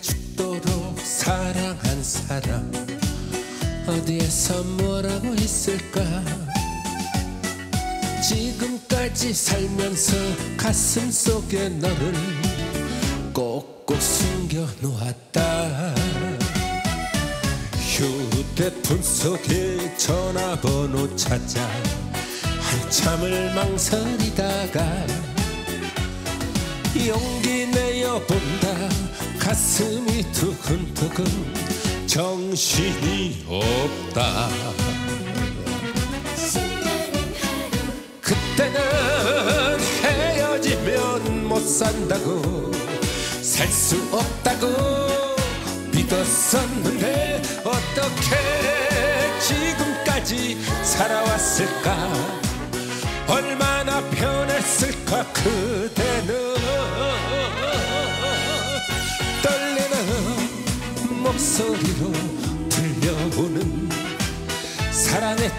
죽도록 사랑한 사람 어디에서 뭐라고 했을까? 지금까지 살면서 가슴 속에 너를 꼭꼭 숨겨 놓았다. 휴대폰 속에 전화번호 찾아 한참을 망설이다가 용기 내어 본다. 가슴이 두근두근 정신이 없다. 그때는 헤어지면 못 산다고 살 수 없다고 믿었었는데 어떻게 지금까지 살아왔을까? 얼마나 변했을까? 그대는 사랑했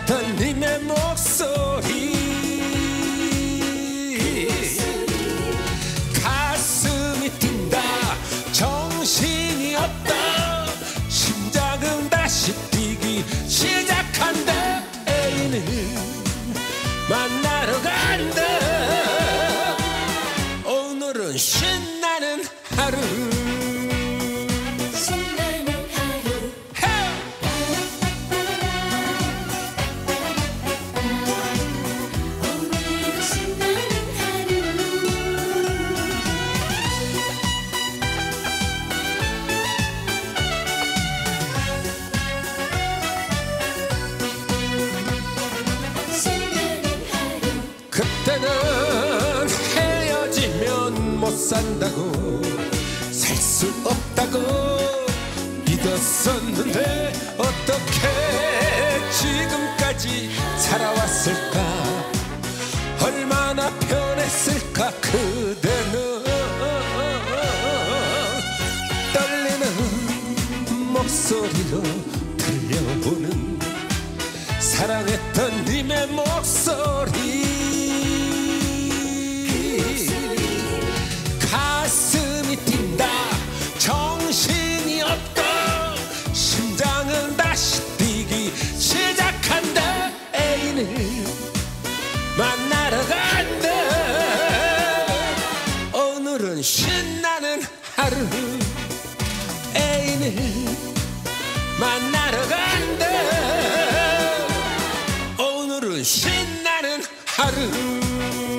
때는 헤어지면 못 산다고 살 수 없다고 믿었었는데 어떻게 지금까지 살아왔을까? 얼마나 변했을까? 그대는 떨리는 목소리로 들려오는 사랑했던 만나러 간다 오늘은 신나는 하루. 애인을 만나러 간다 오늘은 신나는 하루